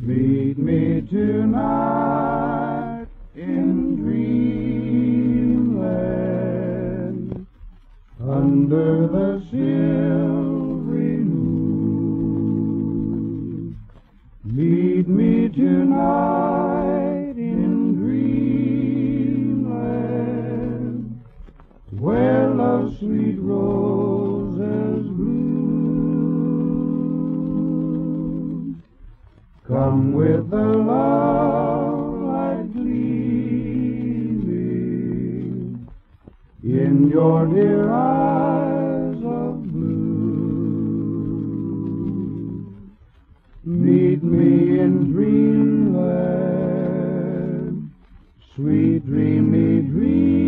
Meet me tonight in dreamland under the silvery moon. Meet me tonight in dreamland where love's sweet roses bloom. Come with the love light gleaming in your dear eyes of blue. Meet me in dreamland, sweet dreamy dreamland.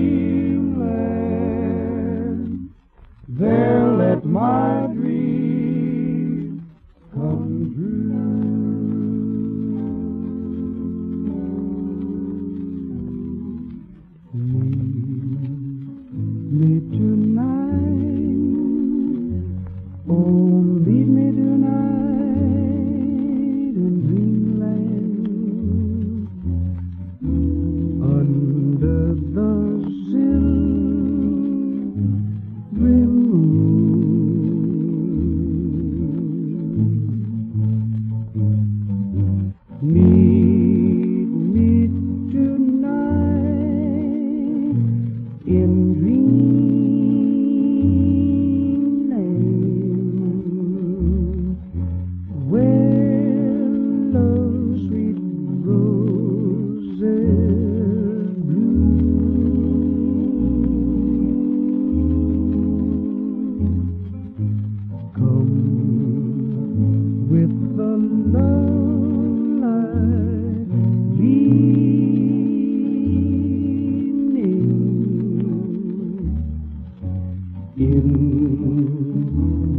There let my Oh,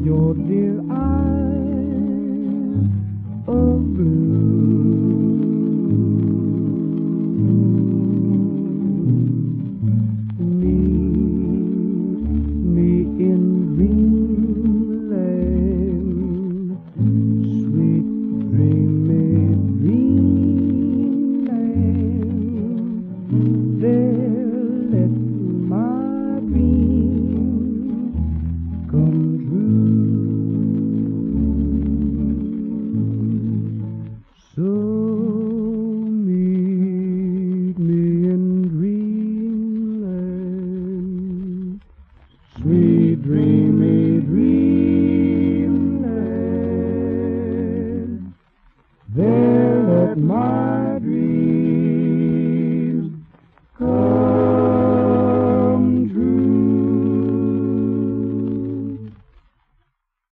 your dear eyes of blue. Sweet dreamy dreamland. There let my dream